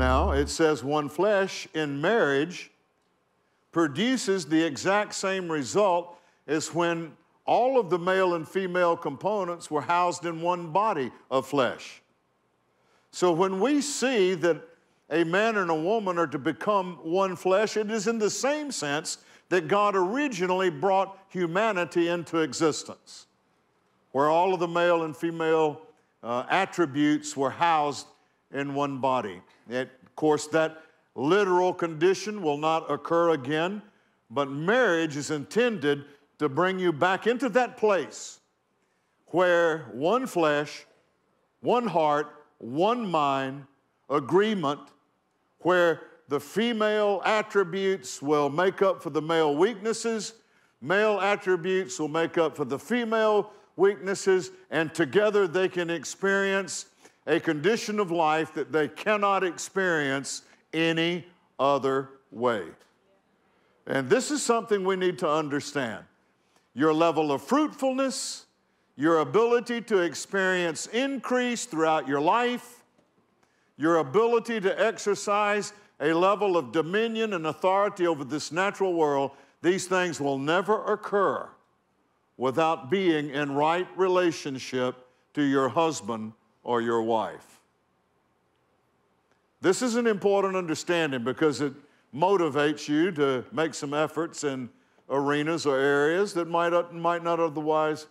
Now, it says one flesh in marriage produces the exact same result as when all of the male and female components were housed in one body of flesh. So when we see that a man and a woman are to become one flesh, it is in the same sense that God originally brought humanity into existence, where all of the male and female uh, attributes were housed in one body. Of course, that literal condition will not occur again, but marriage is intended to bring you back into that place where one flesh, one heart, one mind, agreement, where the female attributes will make up for the male weaknesses, male attributes will make up for the female weaknesses, and together they can experience a condition of life that they cannot experience any other way. And this is something we need to understand. Your level of fruitfulness, your ability to experience increase throughout your life, your ability to exercise a level of dominion and authority over this natural world, these things will never occur without being in right relationship to your husband or your wife. This is an important understanding because it motivates you to make some efforts in arenas or areas that might, might not otherwise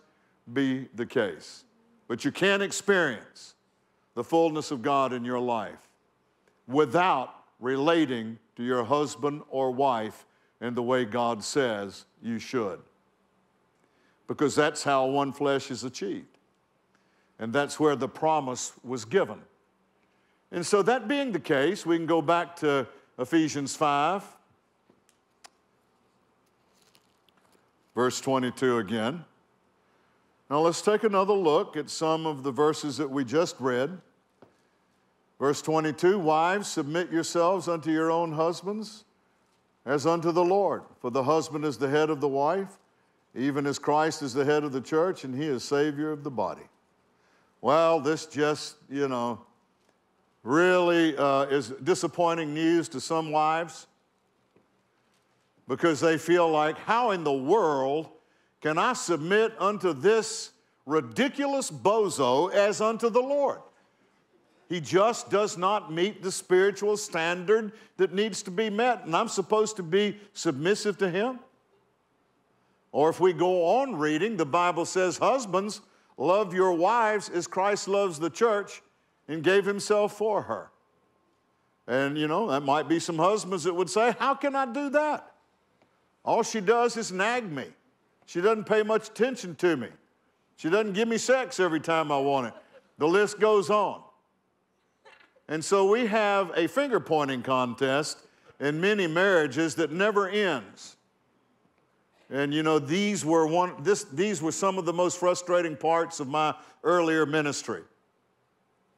be the case. But you can't experience the fullness of God in your life without relating to your husband or wife in the way God says you should. Because that's how one flesh is achieved. And that's where the promise was given. And so, that being the case, we can go back to Ephesians 5, verse 22 again. Now, let's take another look at some of the verses that we just read. Verse 22 Wives, submit yourselves unto your own husbands as unto the Lord. For the husband is the head of the wife, even as Christ is the head of the church, and he is Savior of the body. Well, this just, you know, really uh, is disappointing news to some wives because they feel like, how in the world can I submit unto this ridiculous bozo as unto the Lord? He just does not meet the spiritual standard that needs to be met, and I'm supposed to be submissive to him? Or if we go on reading, the Bible says, Husbands, love your wives as Christ loves the church and gave himself for her. And you know, that might be some husbands that would say, How can I do that? All she does is nag me. She doesn't pay much attention to me. She doesn't give me sex every time I want it. The list goes on. And so we have a finger pointing contest in many marriages that never ends. And you know, these were, one, this, these were some of the most frustrating parts of my earlier ministry.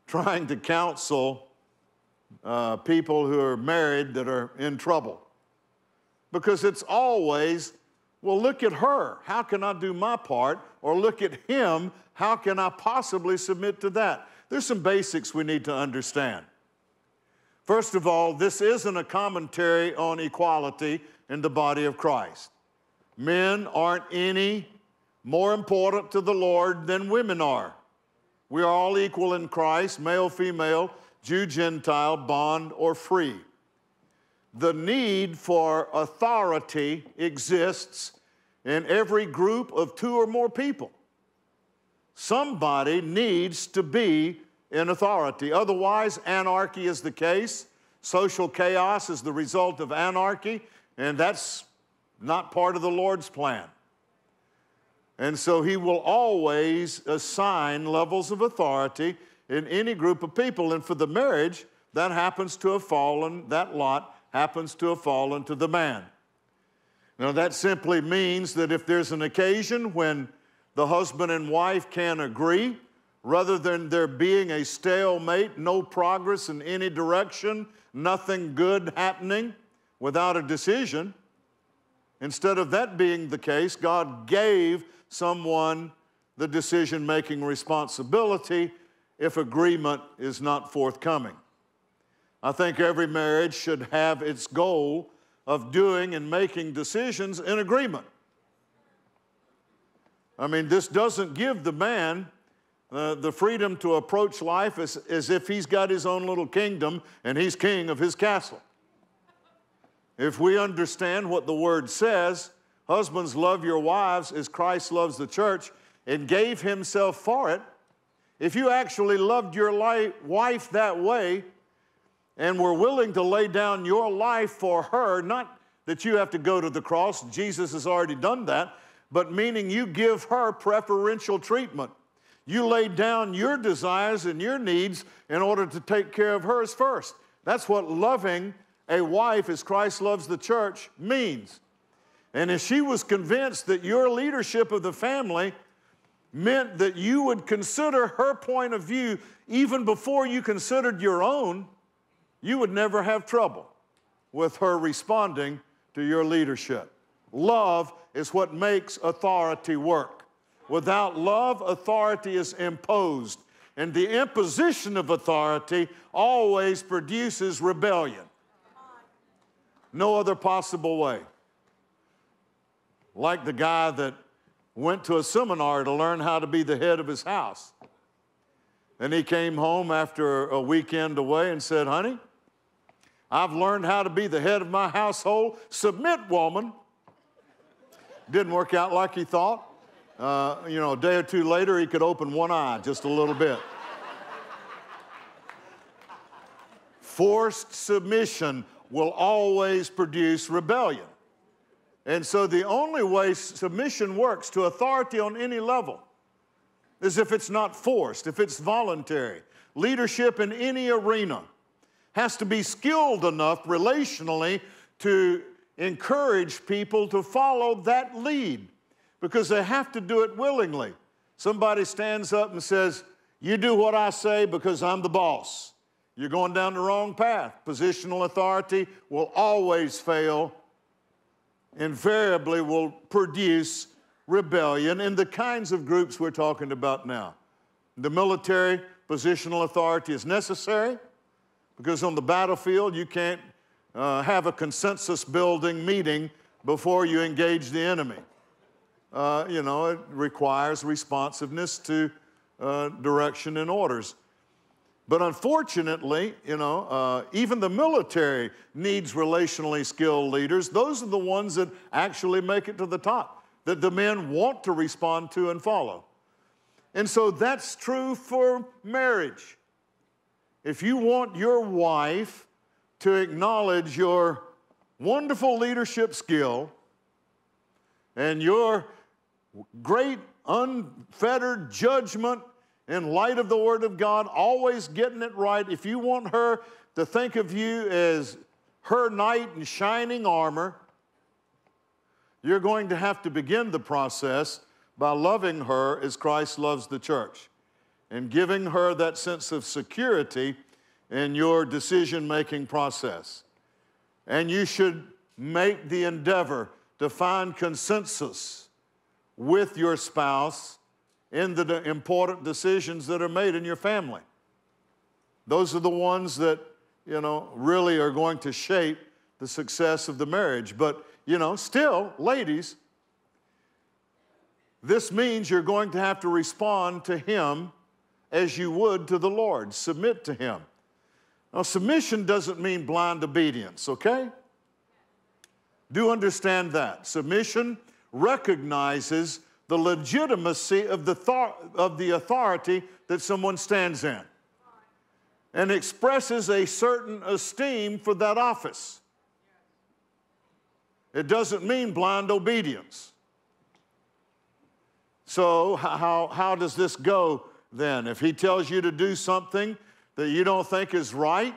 Trying to counsel uh, people who are married that are in trouble. Because it's always, well, look at her. How can I do my part? Or look at him. How can I possibly submit to that? There's some basics we need to understand. First of all, this isn't a commentary on equality in the body of Christ. Men aren't any more important to the Lord than women are. We are all equal in Christ, male, female, Jew, Gentile, bond, or free. The need for authority exists in every group of two or more people. Somebody needs to be in authority. Otherwise, anarchy is the case. Social chaos is the result of anarchy, and that's not part of the Lord's plan. And so He will always assign levels of authority in any group of people. And for the marriage, that happens to have fallen, that lot happens to have fallen to the man. Now, that simply means that if there's an occasion when the husband and wife can agree, rather than there being a stalemate, no progress in any direction, nothing good happening without a decision, instead of that being the case, God gave someone the decision making responsibility if agreement is not forthcoming. I think every marriage should have its goal of doing and making decisions in agreement. I mean, this doesn't give the man uh, the freedom to approach life as, as if he's got his own little kingdom and he's king of his castle. If we understand what the word says, husbands love your wives as Christ loves the church and gave himself for it. If you actually loved your life, wife that way and were willing to lay down your life for her, not that you have to go to the cross, Jesus has already done that, but meaning you give her preferential treatment. You lay down your desires and your needs in order to take care of hers first. That's what loving a wife as Christ loves the church means. And if she was convinced that your leadership of the family meant that you would consider her point of view even before you considered your own, you would never have trouble with her responding to your leadership. Love is what makes authority work. Without love, authority is imposed. And the imposition of authority always produces rebellion. No other possible way. Like the guy that went to a seminar to learn how to be the head of his house. And he came home after a weekend away and said, Honey, I've learned how to be the head of my household. Submit, woman. Didn't work out like he thought. Uh, you know, a day or two later, he could open one eye just a little bit. Forced submission will always produce rebellion. And so, the only way submission works to authority on any level is if it's not forced, if it's voluntary. Leadership in any arena has to be skilled enough relationally to encourage people to follow that lead because they have to do it willingly. Somebody stands up and says, You do what I say because I'm the boss. You're going down the wrong path. Positional authority will always fail, invariably, will produce rebellion in the kinds of groups we're talking about now. The military positional authority is necessary because on the battlefield you can't uh, have a consensus building meeting before you engage the enemy. Uh, you know, it requires responsiveness to uh, direction and orders. But unfortunately, you know, uh, even the military needs relationally skilled leaders. Those are the ones that actually make it to the top, that the men want to respond to and follow. And so that's true for marriage. If you want your wife to acknowledge your wonderful leadership skill and your great unfettered judgment in light of the Word of God, always getting it right. If you want her to think of you as her knight in shining armor, you're going to have to begin the process by loving her as Christ loves the church and giving her that sense of security in your decision making process. And you should make the endeavor to find consensus with your spouse in the important decisions that are made in your family. Those are the ones that, you know, really are going to shape the success of the marriage. But, you know, still, ladies, this means you're going to have to respond to Him as you would to the Lord, submit to Him. Now, submission doesn't mean blind obedience, okay? Do understand that. Submission recognizes the legitimacy of the, thought, of the authority that someone stands in and expresses a certain esteem for that office. It doesn't mean blind obedience. So, how, how does this go then? If he tells you to do something that you don't think is right,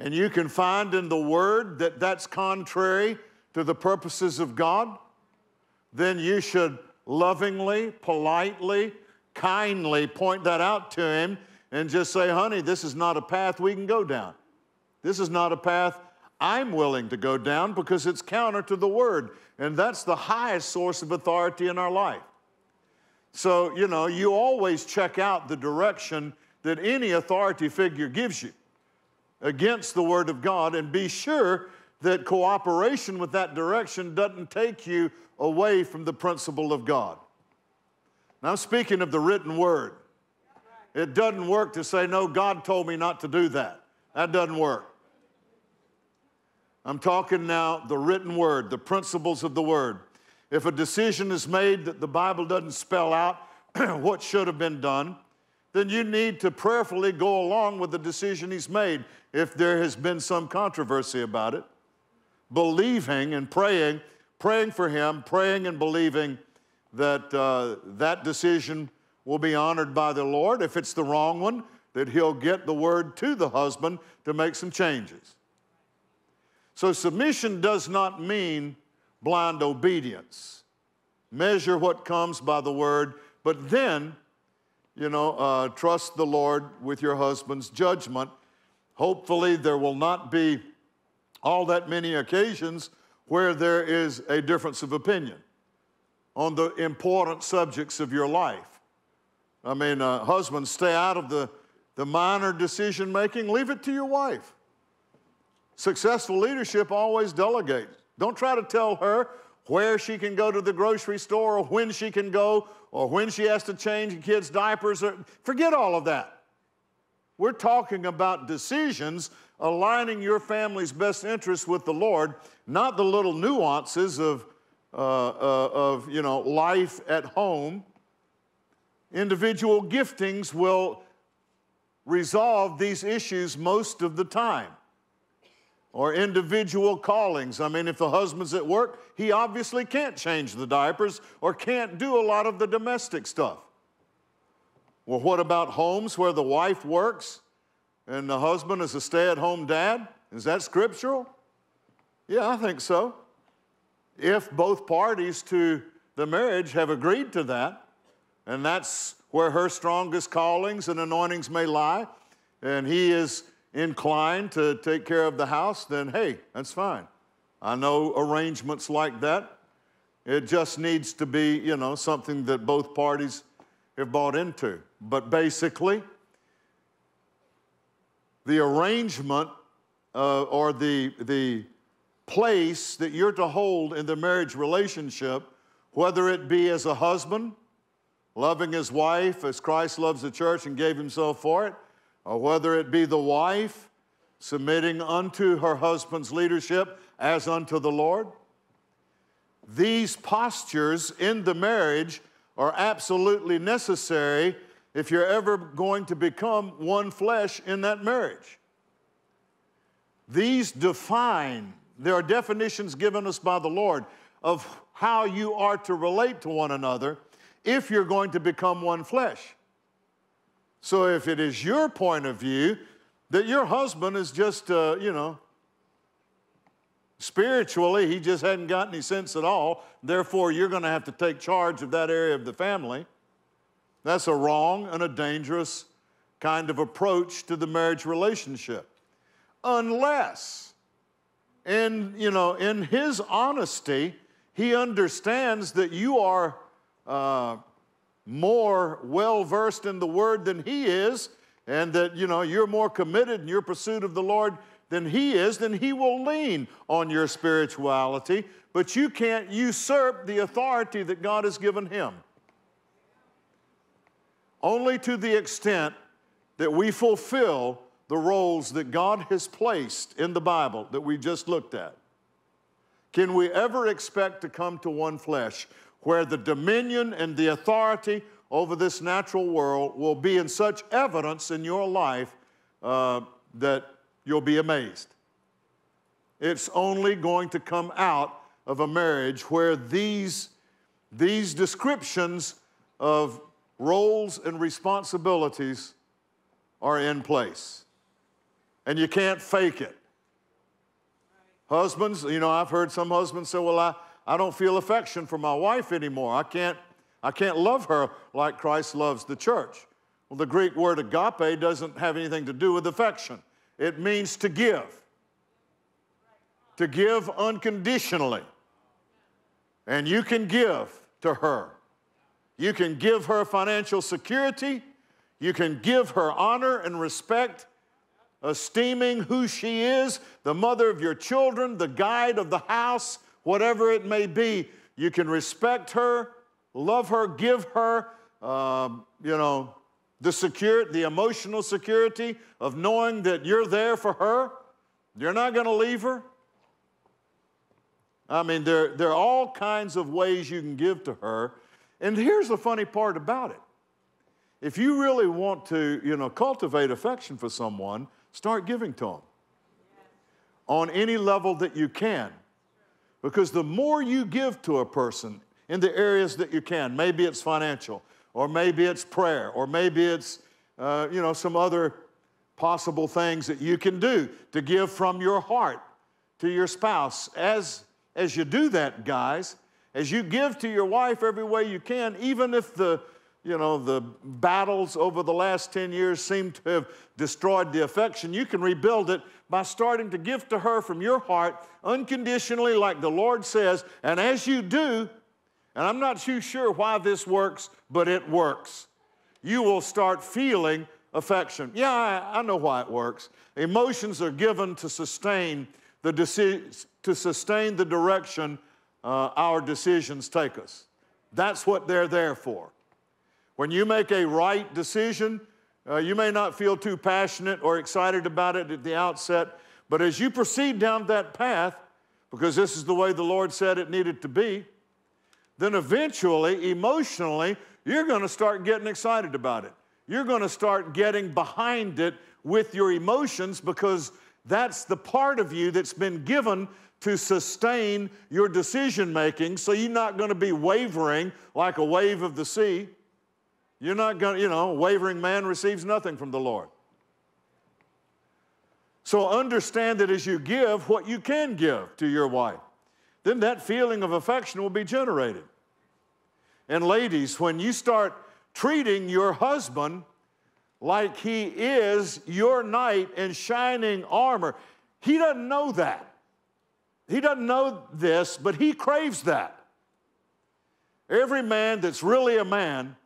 and you can find in the Word that that's contrary to the purposes of God, then you should lovingly, politely, kindly point that out to him and just say, honey, this is not a path we can go down. This is not a path I'm willing to go down because it's counter to the word. And that's the highest source of authority in our life. So, you know, you always check out the direction that any authority figure gives you. against the Word of God and be sure that cooperation with that direction doesn't take you away from the principle of God. Now, I'm speaking of the written Word. It doesn't work to say, No, God told me not to do that. That doesn't work. I'm talking now the written Word, the principles of the Word. If a decision is made that the Bible doesn't spell out what should have been done, then you need to prayerfully go along with the decision he's made if there has been some controversy about it. Believing and praying, praying for him, praying and believing that uh, that decision will be honored by the Lord. If it's the wrong one, that he'll get the word to the husband to make some changes. So, submission does not mean blind obedience. Measure what comes by the word, but then you know, uh, trust the Lord with your husband's judgment. Hopefully, there will not be all that many occasions where there is a difference of opinion on the important subjects of your life. I mean, uh, husbands, stay out of the, the minor decision making, leave it to your wife. Successful leadership always delegates. Don't try to tell her where she can go to the grocery store or when she can go or when she has to change the kids' diapers. Or, forget all of that. We're talking about decisions aligning your family's best interests with the Lord, not the little nuances of, uh, uh, of you know, life at home. Individual giftings will resolve these issues most of the time or individual callings. I mean, if the husband's at work, he obviously can't change the diapers or can't do a lot of the domestic stuff. Well, what about homes where the wife works and the husband is a stay at home dad? Is that scriptural? Yeah, I think so. If both parties to the marriage have agreed to that, and that's where her strongest callings and anointings may lie, and he is inclined to take care of the house, then hey, that's fine. I know arrangements like that. It just needs to be, you know, something that both parties have bought into. But basically, the arrangement uh, or the, the place that you're to hold in the marriage relationship, whether it be as a husband, loving his wife as Christ loves the church and gave himself for it, or whether it be the wife submitting unto her husband's leadership as unto the Lord. These postures in the marriage are absolutely necessary if you're ever going to become one flesh in that marriage. These define, there are definitions given us by the Lord of how you are to relate to one another if you're going to become one flesh. So if it is your point of view that your husband is just, uh, you know, spiritually, he just hadn't got any sense at all, therefore you're going to have to take charge of that area of the family, that's a wrong and a dangerous kind of approach to the marriage relationship. Unless, in, you know, in his honesty, he understands that you are uh, more well versed in the word than he is, and that you know you're more committed in your pursuit of the Lord than he is, then he will lean on your spirituality, but you can't usurp the authority that God has given him. Only to the extent that we fulfill the roles that God has placed in the Bible that we just looked at. Can we ever expect to come to one flesh where the dominion and the authority over this natural world will be in such evidence in your life uh, that you'll be amazed. It's only going to come out of a marriage where these, these descriptions of roles and responsibilities are in place. And you can't fake it. Husbands, you know, I've heard some husbands say, Well, I, I don't feel affection for my wife anymore. I can't, I can't love her like Christ loves the church. Well, the Greek word agape doesn't have anything to do with affection, it means to give, to give unconditionally. And you can give to her. You can give her financial security. You can give her honor and respect esteeming who she is, the mother of your children, the guide of the house, whatever it may be. You can respect her, love her, give her, um, you know, the secure, the emotional security of knowing that you're there for her. You're not going to leave her. I mean, there, there are all kinds of ways you can give to her. And here's the funny part about it. If you really want to, you know, cultivate affection for someone, start giving to them on any level that you can. Because the more you give to a person in the areas that you can, maybe it's financial, or maybe it's prayer, or maybe it's, uh, you know, some other possible things that you can do to give from your heart to your spouse. As, as you do that, guys, as you give to your wife every way you can, even if the, you know, the battles over the last 10 years seem to have destroyed the affection, you can rebuild it by starting to give to her from your heart unconditionally, like the Lord says. And as you do, and I'm not too sure why this works, but it works. You will start feeling affection. Yeah, I, I know why it works. Emotions are given to sustain the to sustain the direction uh, our decisions take us. That's what they're there for. When you make a right decision, uh, you may not feel too passionate or excited about it at the outset, but as you proceed down that path, because this is the way the Lord said it needed to be, then eventually, emotionally, you're going to start getting excited about it. You're going to start getting behind it with your emotions because that's the part of you that's been given to sustain your decision making. So you're not going to be wavering like a wave of the sea. You're not going to, you know, wavering man receives nothing from the Lord. So understand that as you give what you can give to your wife then that feeling of affection will be generated. And ladies, when you start treating your husband like he is your knight in shining armor, he doesn't know that. He doesn't know this, but he craves that. Every man that's really a man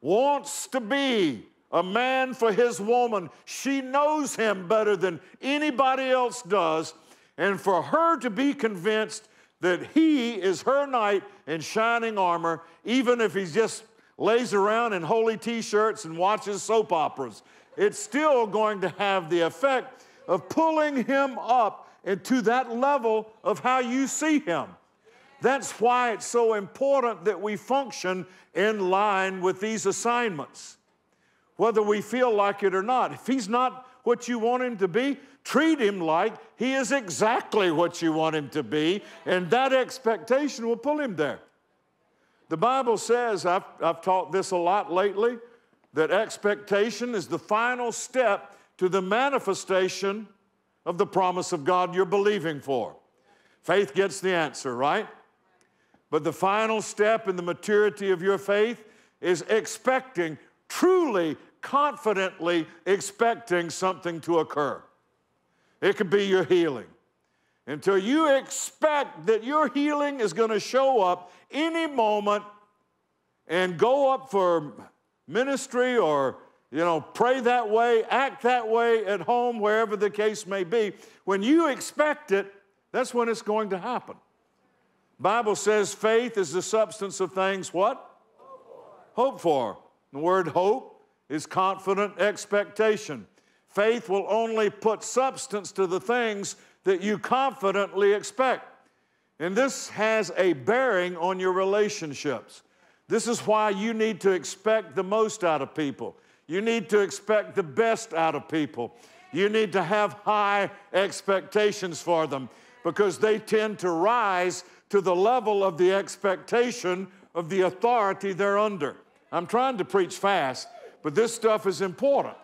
wants to be a man for his woman. She knows him better than anybody else does, and for her to be convinced that he is her knight in shining armor, even if he's just lays around in holey t shirts and watches soap operas, it's still going to have the effect of pulling him up into that level of how you see him. That's why it's so important that we function in line with these assignments, whether we feel like it or not. If he's not what you want him to be, treat him like he is exactly what you want him to be, and that expectation will pull him there. The Bible says, I've, I've taught this a lot lately, that expectation is the final step to the manifestation of the promise of God you're believing for. Faith gets the answer, right? But the final step in the maturity of your faith is expecting, truly, confidently expecting something to occur. It could be your healing. Until you expect that your healing is going to show up any moment and go up for ministry or you know pray that way act that way at home wherever the case may be. When you expect it that's when it's going to happen. Bible says faith is the substance of things what? Hope for, hope for. the word hope is confident expectation. Faith will only put substance to the things that you confidently expect. And this has a bearing on your relationships. This is why you need to expect the most out of people. You need to expect the best out of people. You need to have high expectations for them because they tend to rise to the level of the expectation of the authority they're under. I'm trying to preach fast, but this stuff is important.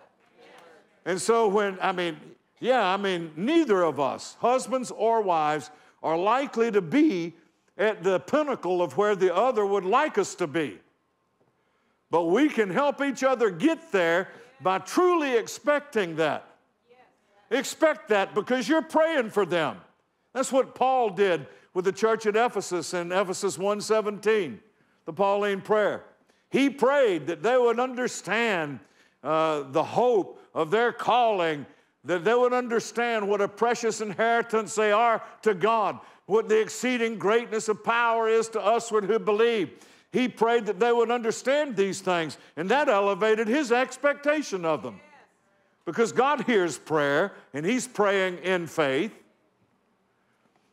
And so, when, I mean, yeah, I mean, neither of us, husbands or wives, are likely to be at the pinnacle of where the other would like us to be. But we can help each other get there by truly expecting that. Expect that because you're praying for them. That's what Paul did with the church at Ephesus in Ephesians 1:17, the Pauline prayer. He prayed that they would understand uh, the hope of their calling, that they would understand what a precious inheritance they are to God, what the exceeding greatness of power is to us who believe. He prayed that they would understand these things, and that elevated his expectation of them. Because God hears prayer, and he's praying in faith.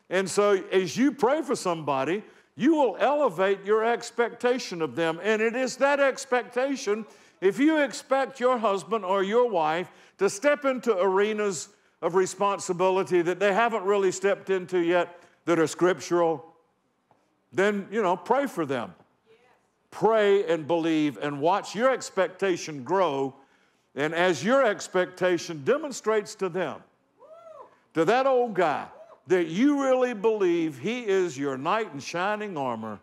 And so, as you pray for somebody, you will elevate your expectation of them. And it is that expectation, if you expect your husband or your wife to step into arenas of responsibility that they haven't really stepped into yet that are scriptural, then, you know, pray for them. Pray and believe and watch your expectation grow. And as your expectation demonstrates to them, to that old guy, that you really believe he is your knight in shining armor,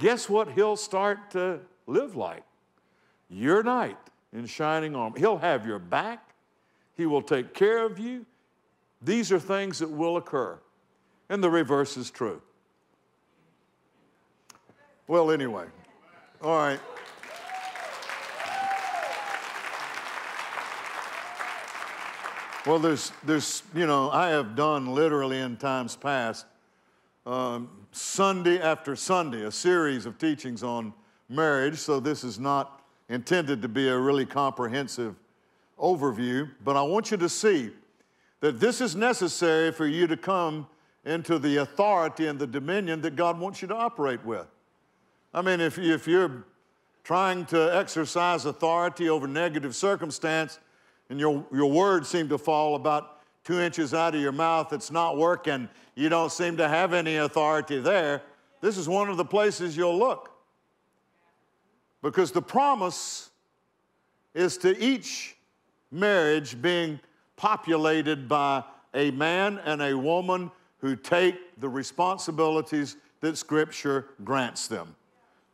guess what he'll start to live like? Your knight in shining armor. He'll have your back, he will take care of you. These are things that will occur. And the reverse is true. Well, anyway, all right. Well, there's, there's, you know, I have done literally in times past, um, Sunday after Sunday, a series of teachings on marriage. So this is not intended to be a really comprehensive overview, but I want you to see that this is necessary for you to come into the authority and the dominion that God wants you to operate with. I mean, if, if you're trying to exercise authority over negative circumstance and your, your words seem to fall about two inches out of your mouth, it's not working, you don't seem to have any authority there, this is one of the places you'll look. Because the promise is to each marriage being populated by a man and a woman who take the responsibilities that Scripture grants them.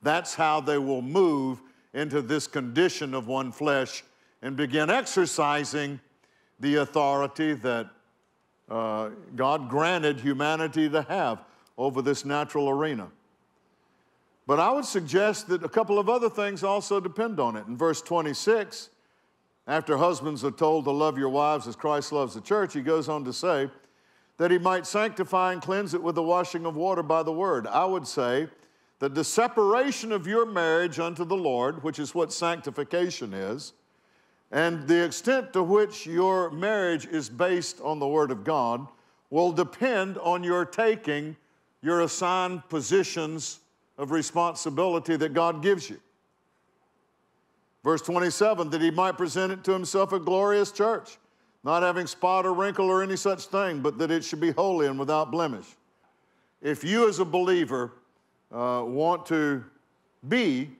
That's how they will move into this condition of one flesh and begin exercising the authority that uh, God granted humanity to have over this natural arena. But I would suggest that a couple of other things also depend on it. In verse 26, after husbands are told to love your wives as Christ loves the church, he goes on to say that he might sanctify and cleanse it with the washing of water by the word. I would say that the separation of your marriage unto the Lord, which is what sanctification is, and the extent to which your marriage is based on the Word of God will depend on your taking your assigned positions of responsibility that God gives you. Verse 27 that he might present it to himself a glorious church, not having spot or wrinkle or any such thing, but that it should be holy and without blemish. If you, as a believer, uh, want to be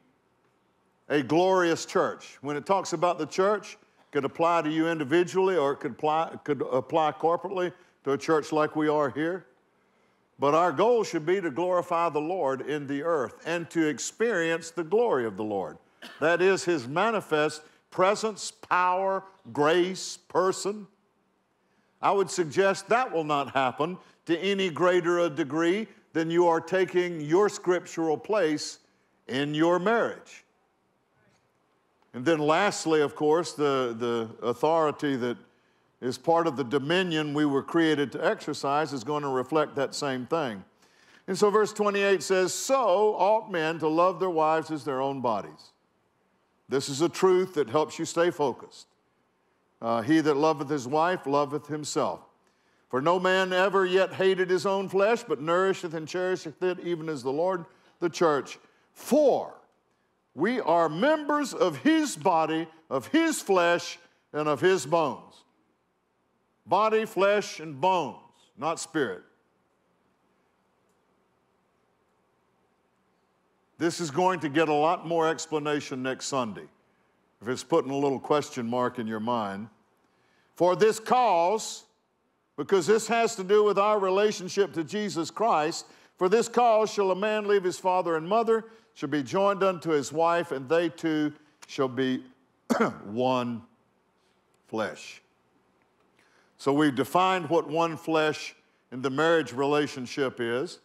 a glorious church, when it talks about the church, it could apply to you individually or it could apply, could apply corporately to a church like we are here. But our goal should be to glorify the Lord in the earth and to experience the glory of the Lord. That is his manifest presence, power, grace, person. I would suggest that will not happen to any greater a degree than you are taking your scriptural place in your marriage. And then, lastly, of course, the, the authority that is part of the dominion we were created to exercise is going to reflect that same thing. And so, verse 28 says, So ought men to love their wives as their own bodies. This is a truth that helps you stay focused. Uh, he that loveth his wife loveth himself. For no man ever yet hated his own flesh, but nourisheth and cherisheth it, even as the Lord the church. For we are members of his body, of his flesh, and of his bones. Body, flesh, and bones, not spirit. This is going to get a lot more explanation next Sunday, if it's putting a little question mark in your mind. For this cause, because this has to do with our relationship to Jesus Christ, for this cause shall a man leave his father and mother, shall be joined unto his wife, and they two shall be one flesh. So we've defined what one flesh in the marriage relationship is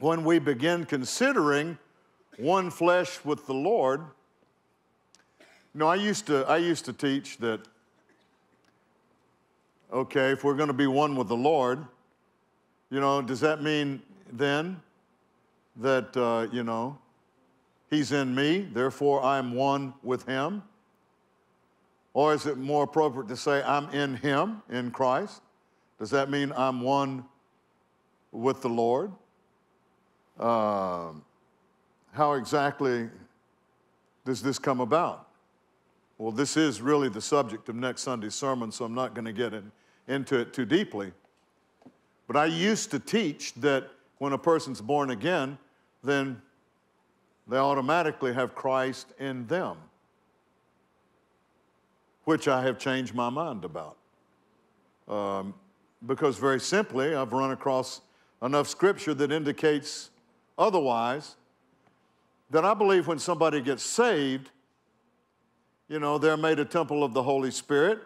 when we begin considering one flesh with the Lord, you know, I used to, I used to teach that okay, if we're going to be one with the Lord, you know, does that mean then that, uh, you know, He's in me, therefore I'm one with Him? Or is it more appropriate to say, I'm in Him, in Christ? Does that mean I'm one with the Lord? Uh, how exactly does this come about? Well, this is really the subject of next Sunday's sermon, so I'm not going to get in, into it too deeply. But I used to teach that when a person's born again, then they automatically have Christ in them which I have changed my mind about. Um, because very simply, I've run across enough scripture that indicates otherwise that I believe when somebody gets saved, you know, they're made a temple of the Holy Spirit.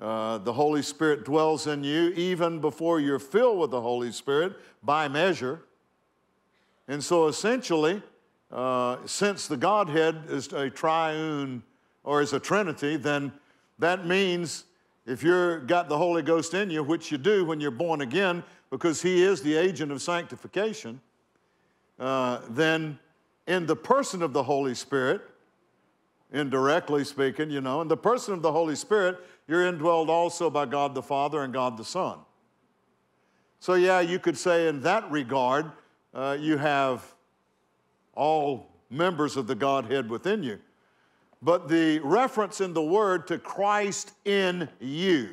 Uh, the Holy Spirit dwells in you even before you're filled with the Holy Spirit by measure. And so essentially, uh, since the Godhead is a triune or is a trinity, then that means if you've got the Holy Ghost in you, which you do when you're born again, because He is the agent of sanctification, uh, then in the person of the Holy Spirit, indirectly speaking, you know, in the person of the Holy Spirit, you're indwelled also by God the Father and God the Son. So, yeah, you could say in that regard, uh, you have all members of the Godhead within you but the reference in the word to Christ in you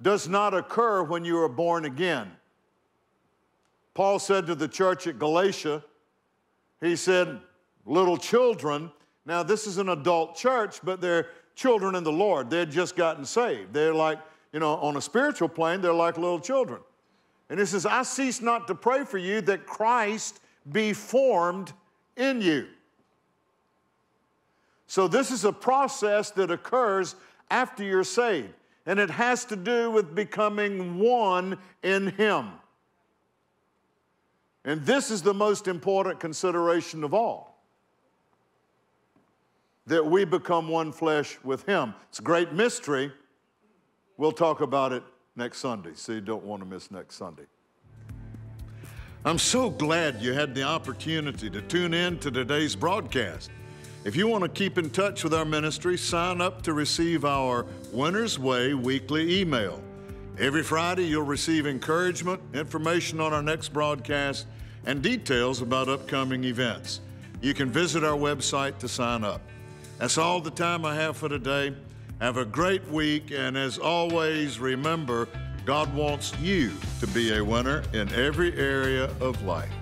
does not occur when you are born again. Paul said to the church at Galatia, he said, Little children, now this is an adult church, but they're children in the Lord. They had just gotten saved. They're like, you know, on a spiritual plane, they're like little children. And he says, I cease not to pray for you that Christ be formed in you. So, this is a process that occurs after you're saved, and it has to do with becoming one in Him. And this is the most important consideration of all that we become one flesh with Him. It's a great mystery. We'll talk about it next Sunday, so you don't want to miss next Sunday. I'm so glad you had the opportunity to tune in to today's broadcast. If you want to keep in touch with our ministry, sign up to receive our Winner's Way weekly email. Every Friday, you'll receive encouragement, information on our next broadcast, and details about upcoming events. You can visit our website to sign up. That's all the time I have for today. Have a great week, and as always, remember God wants you to be a winner in every area of life.